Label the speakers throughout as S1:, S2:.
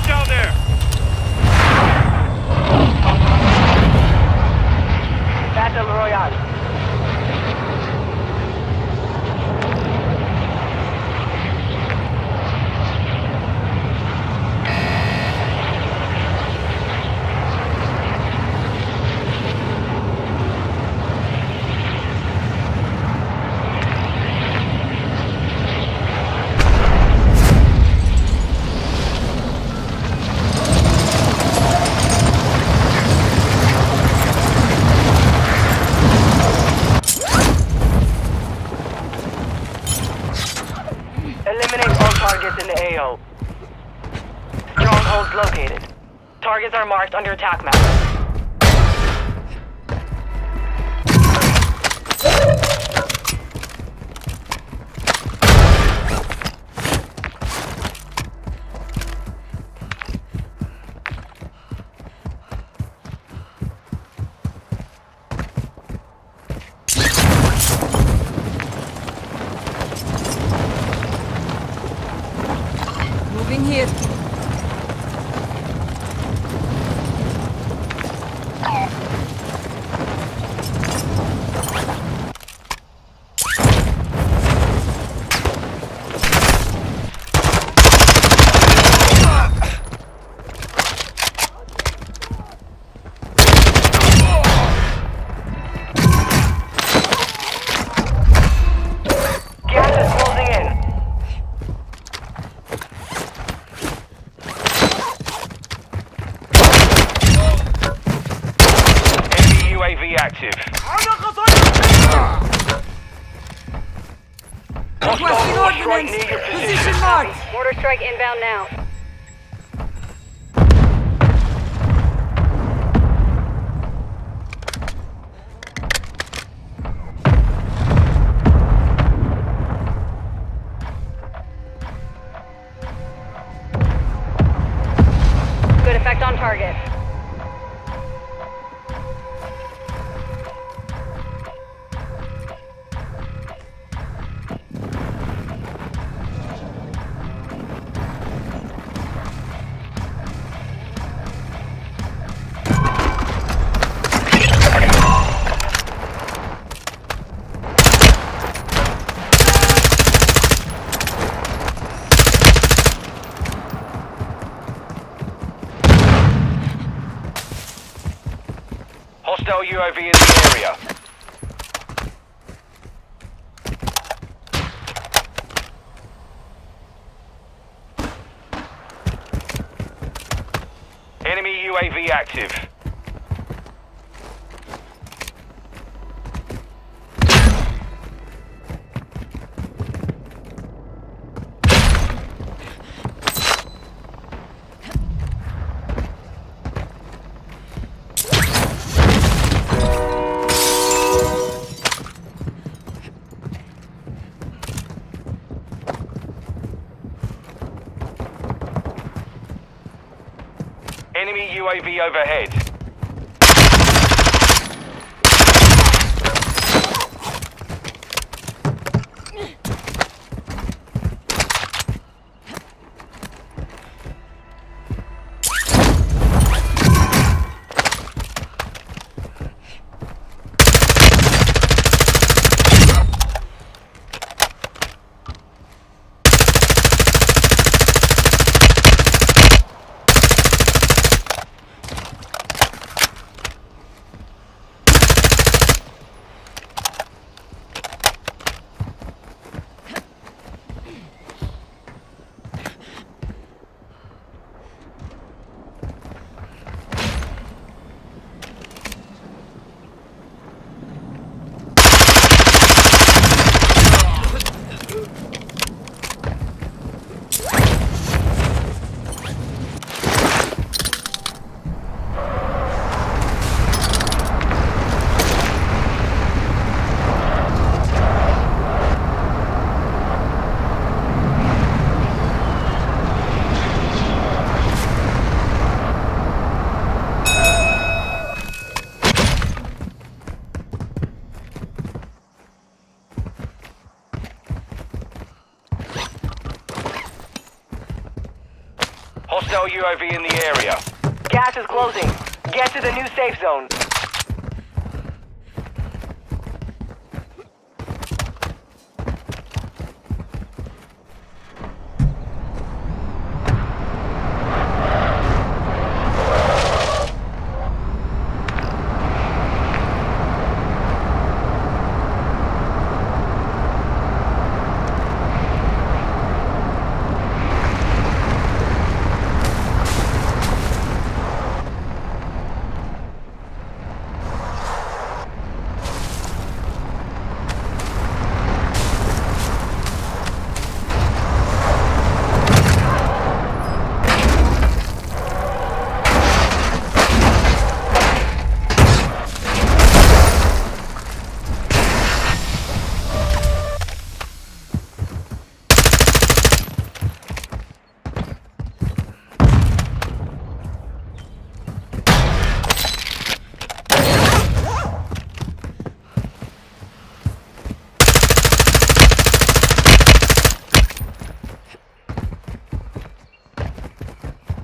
S1: Watch out there!
S2: Battle Royale.
S1: Active.
S3: Requesting ordnance.
S1: Position
S3: marked.
S4: Mortar strike inbound now. Good effect on target.
S1: Hostile UAV in the area. Enemy UAV active. Enemy UAV overhead. Hostile UAV in the area.
S2: Gas is closing. Get to the new safe zone.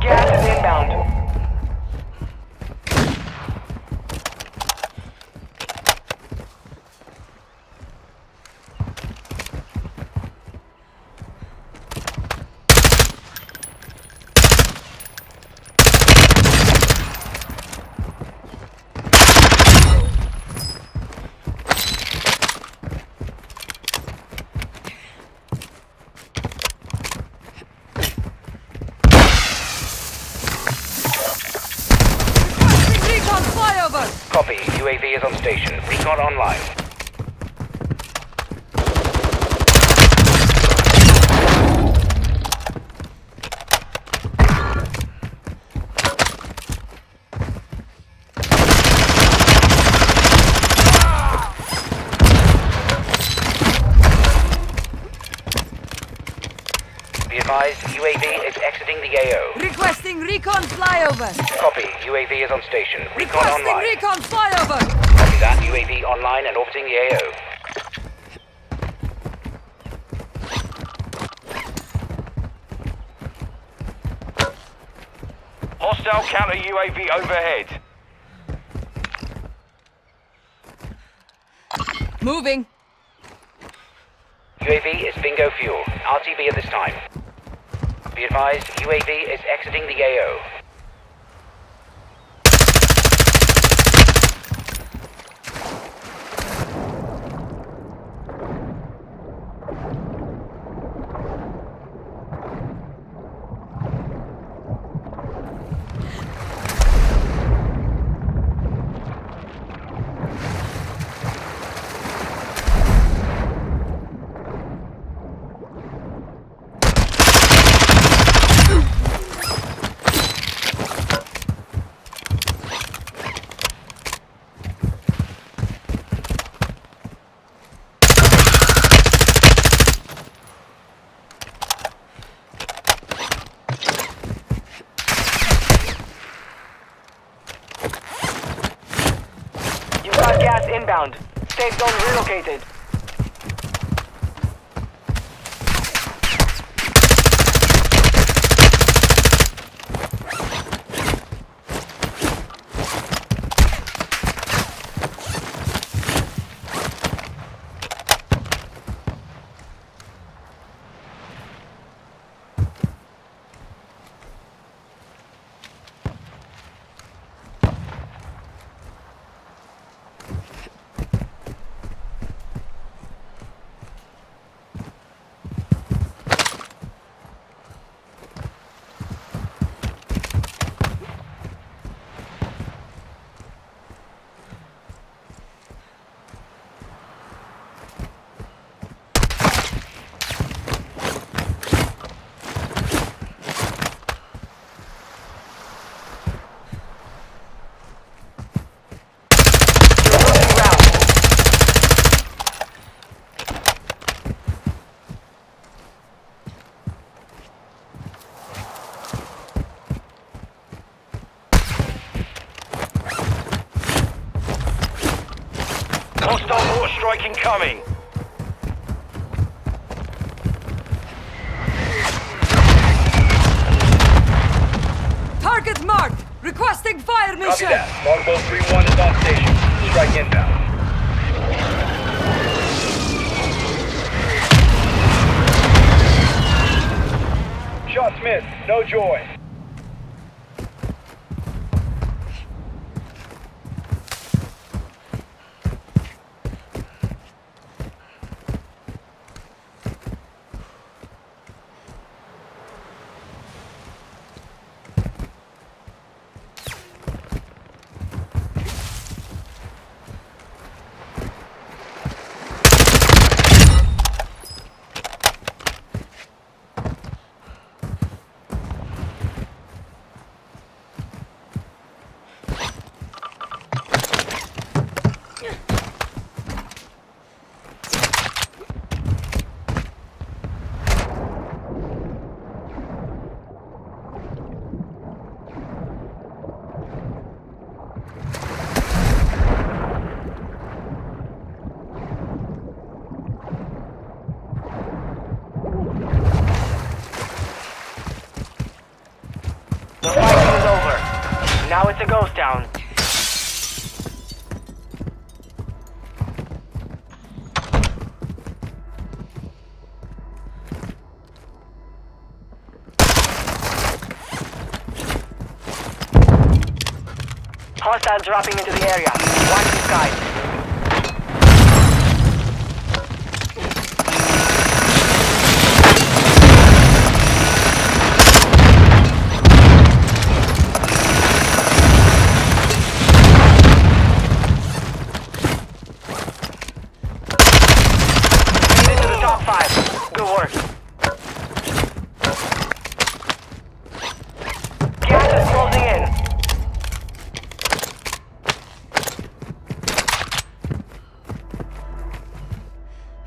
S2: Gas is inbound.
S3: Recon flyover!
S5: Copy. UAV is on station. Recon online. Be advised, UAV is exiting the AO.
S3: Requesting recon flyover!
S5: Copy. UAV is on station. Recon
S3: Requesting
S5: online.
S3: recon flyover!
S5: Copy that. UAV online and orbiting the AO.
S1: Hostile counter UAV overhead.
S3: Moving.
S5: UAV is bingo fuel. RTB at this time. Be advised, UAV is exiting the AO.
S1: Mortar strike incoming.
S3: Requesting fire
S1: Copy
S3: mission!
S1: that. Longbow 3-1 is on station. Strike inbound. Shot Smith, no joy.
S2: The fighting is over. A ghost town. Hostiles dropping into the area. Watch the skies. Five. Gas is closing in.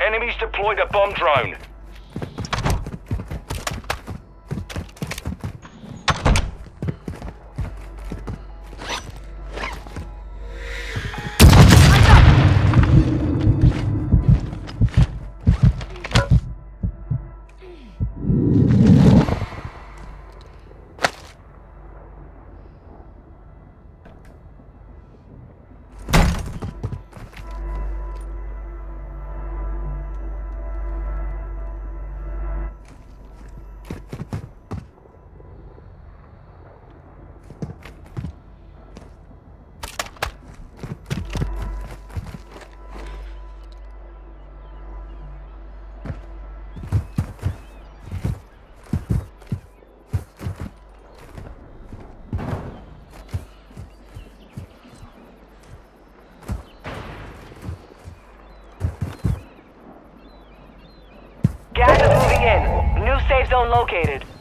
S6: Enemies deployed a bomb drone.
S2: Safe zone located.